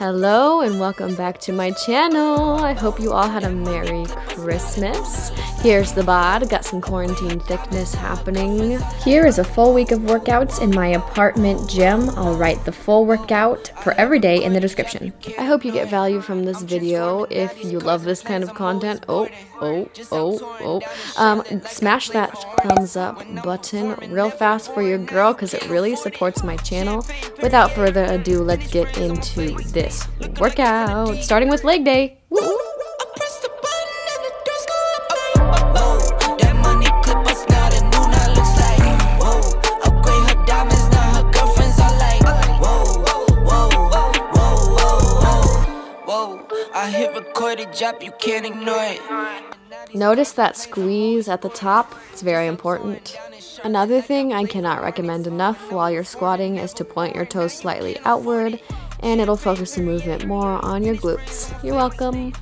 Hello and welcome back to my channel. I hope you all had a Merry Christmas. Here's the bod, got some quarantine thickness happening. Here is a full week of workouts in my apartment gym. I'll write the full workout for every day in the description. I hope you get value from this video. If you love this kind of content, oh, oh, oh, oh, um, smash that thumbs up button real fast for your girl because it really supports my channel. Without further ado, let's get into this workout, starting with leg day. Woo! Drop, you can't ignore it. Notice that squeeze at the top, it's very important. Another thing I cannot recommend enough while you're squatting is to point your toes slightly outward and it'll focus the movement more on your glutes. You're welcome.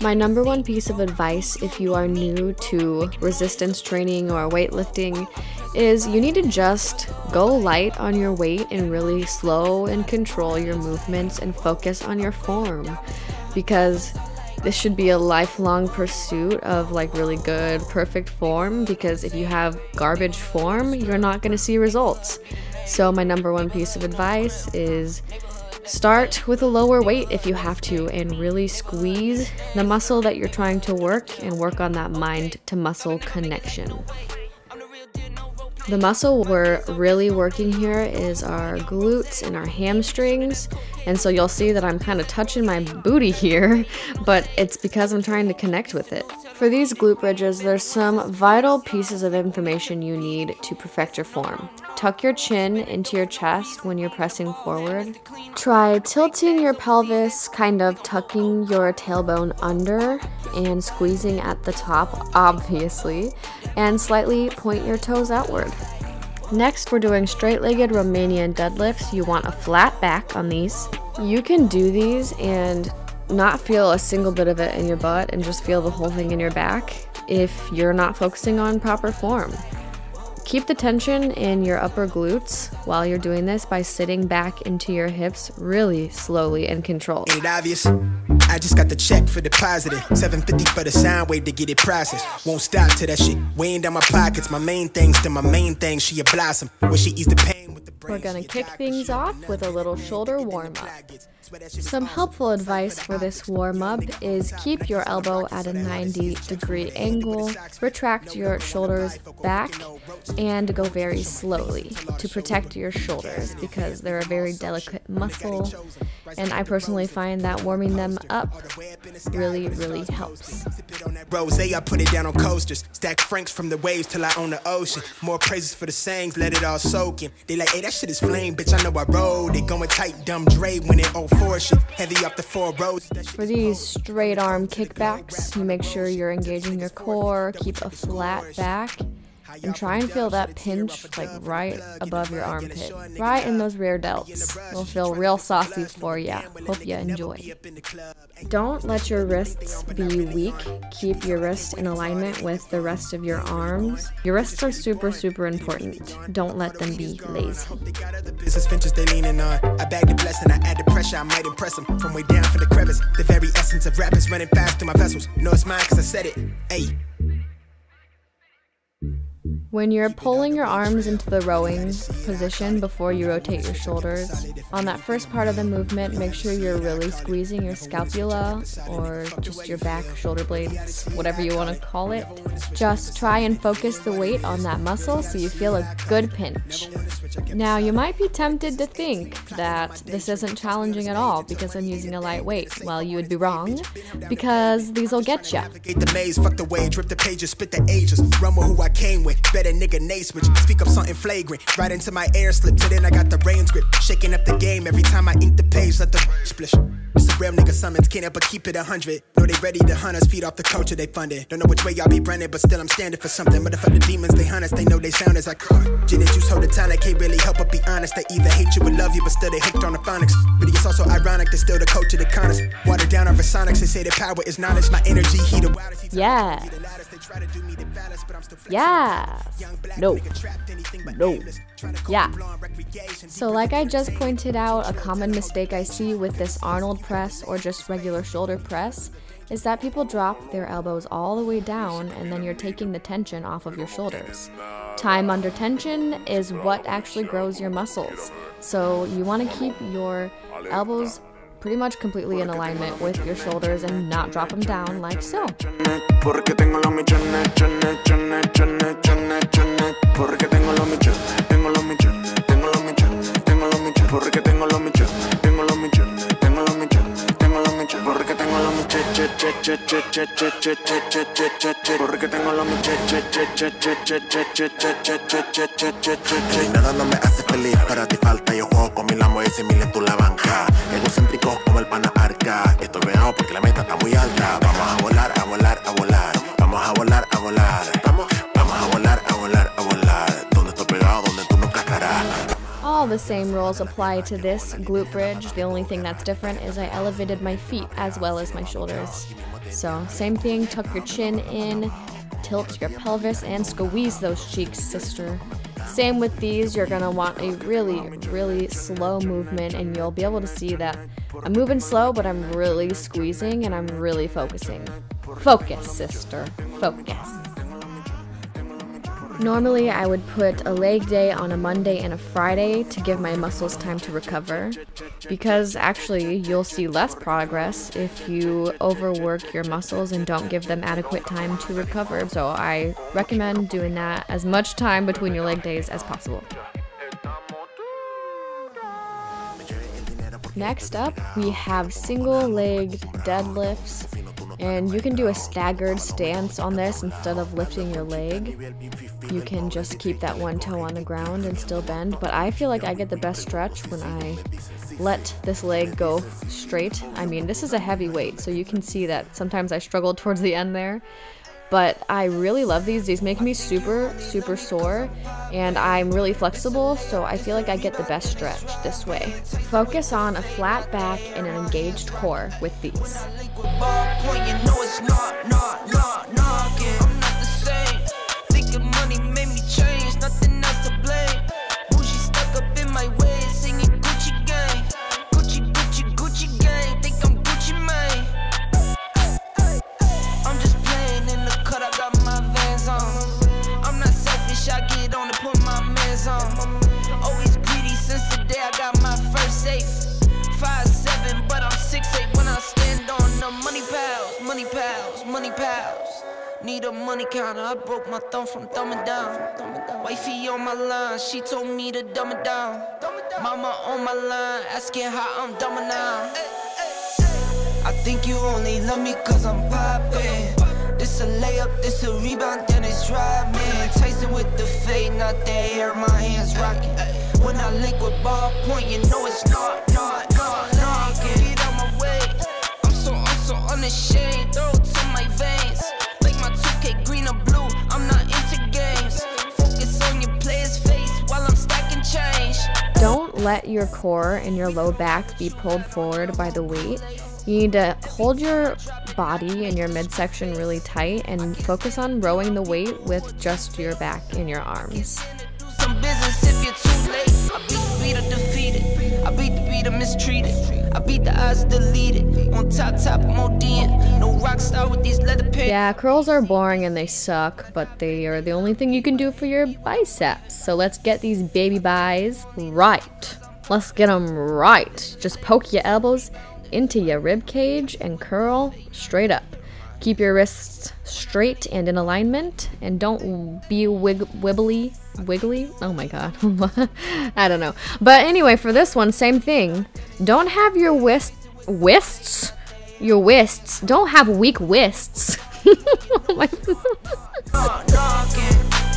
My number one piece of advice if you are new to resistance training or weightlifting is you need to just go light on your weight and really slow and control your movements and focus on your form because this should be a lifelong pursuit of like really good, perfect form because if you have garbage form, you're not going to see results. So, my number one piece of advice is start with a lower weight if you have to and really squeeze the muscle that you're trying to work and work on that mind to muscle connection. The muscle we're really working here is our glutes and our hamstrings. And so you'll see that I'm kind of touching my booty here, but it's because I'm trying to connect with it. For these glute bridges, there's some vital pieces of information you need to perfect your form. Tuck your chin into your chest when you're pressing forward. Try tilting your pelvis, kind of tucking your tailbone under and squeezing at the top, obviously, and slightly point your toes outward. Next, we're doing straight-legged Romanian deadlifts. You want a flat back on these. You can do these and not feel a single bit of it in your butt and just feel the whole thing in your back if you're not focusing on proper form. Keep the tension in your upper glutes while you're doing this by sitting back into your hips really slowly and controlled. Ain't obvious? I just got the check for the positive. 750 for the sound wave to get it processed. Won't stop to that shit. Weighing down my pockets. My main things to my main thing. She a blossom. When she eats the pain with the brain. We're gonna kick things off with a little shoulder warm up. Some helpful advice for this warm up is keep your elbow at a 90 degree angle, retract your shoulders back, and go very slowly to protect your shoulders because they're a very delicate muscle. And I personally find that warming them up really, really helps. Rose, I put it down on coasters. Stack franks from the waves till I own the ocean. More praises for the sayings, let it all soak in. They like, hey, that shit is flame, bitch. I know I rode. They going tight, dumb Dre when it all For these straight arm kickbacks, you make sure you're engaging your core, keep a flat back and try and feel that pinch like right above your armpit, right in those rear delts. It'll feel real saucy for ya. Hope you enjoy. Don't let your wrists be weak. Keep your wrist in alignment with the rest of your arms. Your wrists are super, super important. Don't let them be lazy. Business ventures they leaning on. I bag the blessing, I add the pressure, I might impress them. From way down for the crevice, the very essence of rap is running fast through my vessels. Know it's mine cause I said it. Hey. When you're pulling your arms into the rowing position before you rotate your shoulders, on that first part of the movement, make sure you're really squeezing your scapula or just your back shoulder blades, whatever you want to call it. Just try and focus the weight on that muscle so you feel a good pinch. Now, you might be tempted to think that this isn't challenging at all because I'm using a light weight. Well, you would be wrong because these will get you. fuck the the pages, spit the ages, run with who I came with better nigga Nate switch. Speak up something flagrant, right into my air slip. So then I got the reins grip, shaking up the game every time I ink the page. Let the splish. It's a real nigga summons, can't help but keep it a hundred. Know they ready to hunt us, feed off the culture they funded. Don't know which way y'all be running, but still I'm standing for something. But if the demons they hunt us, they know they sound as I call. Gin and juice hold the time, I can't really help but be honest. They either hate you or love you, but still they hooked on the phonics. But it's also ironic, they're still the culture that con us. Water down our sonics, they say the power is knowledge. My energy, heat the wildest. Yeah. Yes. No. No. Yeah. So like I just pointed out, a common mistake I see with this Arnold press or just regular shoulder press is that people drop their elbows all the way down and then you're taking the tension off of your shoulders. Time under tension is what actually grows your muscles. So you want to keep your elbows pretty much completely in alignment with your shoulders and not drop them down like so. Porque tengo lo Nada no me hace feliz, para ti falta Yo juego con y mil en tu la banca Egocéntrico como el pana arca Estoy pegado porque la meta vamos a volar, a volar, a volar. Donde estoy pegado, donde tú nunca estarás All the same rules apply to this glute bridge. The only thing that's different is I elevated my feet as well as my shoulders. So, same thing, tuck your chin in, tilt your pelvis, and squeeze those cheeks, sister. Same with these, you're gonna want a really, really slow movement, and you'll be able to see that I'm moving slow, but I'm really squeezing and I'm really focusing. Focus, sister. Focus. Normally, I would put a leg day on a Monday and a Friday to give my muscles time to recover, because actually, you'll see less progress if you overwork your muscles and don't give them adequate time to recover. So, I recommend doing that as much time between your leg days as possible. Next up, we have single leg deadlifts and you can do a staggered stance on this instead of lifting your leg. You can just keep that one toe on the ground and still bend, but I feel like I get the best stretch when I let this leg go straight. I mean, this is a heavy weight, so you can see that sometimes I struggle towards the end there but I really love these. These make me super, super sore, and I'm really flexible, so I feel like I get the best stretch this way. Focus on a flat back and an engaged core with these. I broke my thumb from thumbing down. Wifey on my line, she told me to dumb it down. Mama on my line, asking how I'm dumbing now. I think you only love me cause I'm poppin'. This a layup, this a rebound, then it's man. Tyson with the fade, not the hair, my hands rockin'. When I link with ball point, you know it's not, not, not, not. Get out my way. I'm so, I'm so unashamed. Throw let your core and your low back be pulled forward by the weight. You need to hold your body and your midsection really tight and focus on rowing the weight with just your back and your arms. I beat the beat, mistreated. Beat the odds. On top, top, No rock star with these leather pants. Yeah, curls are boring and they suck, but they are the only thing you can do for your biceps. So let's get these baby buys right. Let's get them right. Just poke your elbows into your rib cage and curl straight up. Keep your wrists straight and in alignment, and don't be wig wibbly, wiggly. Oh my god, I don't know. But anyway, for this one, same thing. Don't have your wrist wrists, your wrists. Don't have weak wrists. oh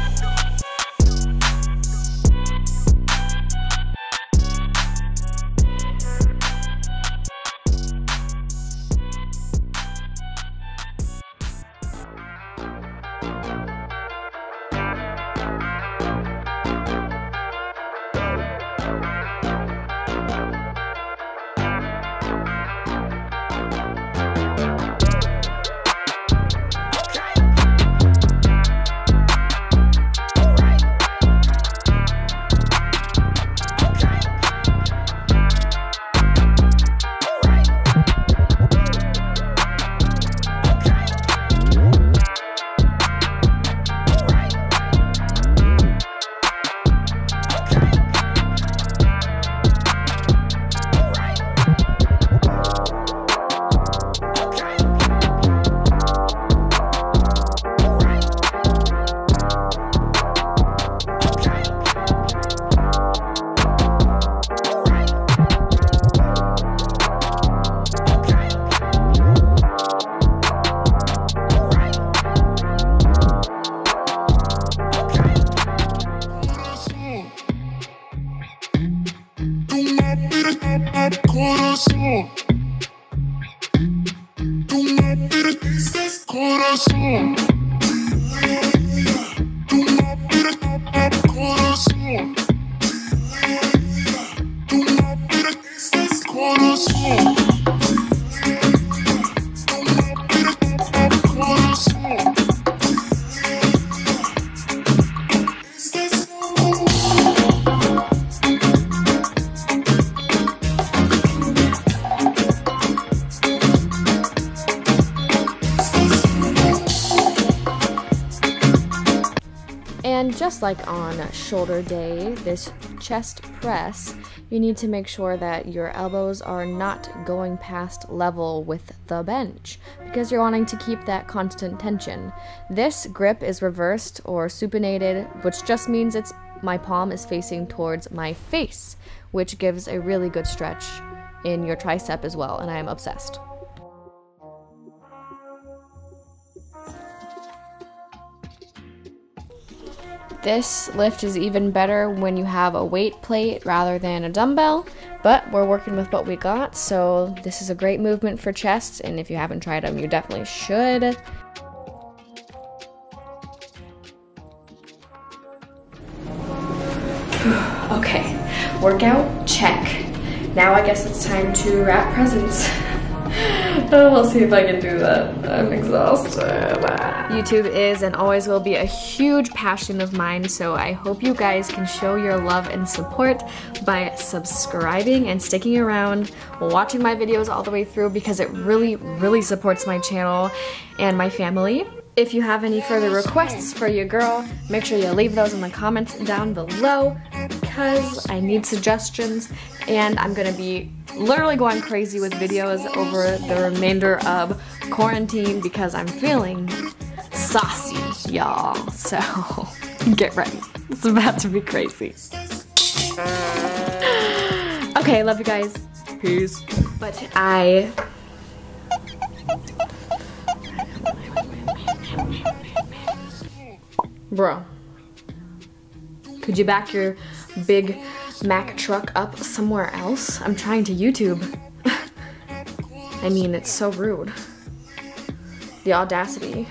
just like on shoulder day, this chest press, you need to make sure that your elbows are not going past level with the bench because you're wanting to keep that constant tension. This grip is reversed or supinated, which just means it's my palm is facing towards my face, which gives a really good stretch in your tricep as well, and I am obsessed. This lift is even better when you have a weight plate rather than a dumbbell, but we're working with what we got, so this is a great movement for chest, and if you haven't tried them, you definitely should. okay, workout, check. Now I guess it's time to wrap presents. oh, we'll see if I can do that. I'm exhausted. YouTube is and always will be a huge passion of mine, so I hope you guys can show your love and support by subscribing and sticking around, watching my videos all the way through because it really, really supports my channel and my family. If you have any further requests for your girl, make sure you leave those in the comments down below because I need suggestions and I'm gonna be literally going crazy with videos over the remainder of quarantine because I'm feeling saucy, y'all. So get ready. It's about to be crazy. Okay, love you guys. Peace. But I Bro. Could you back your big Mack truck up somewhere else? I'm trying to YouTube. I mean, it's so rude. The audacity.